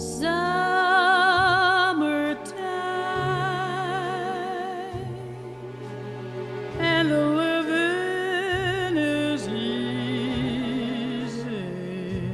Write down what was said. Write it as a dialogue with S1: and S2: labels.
S1: summertime and the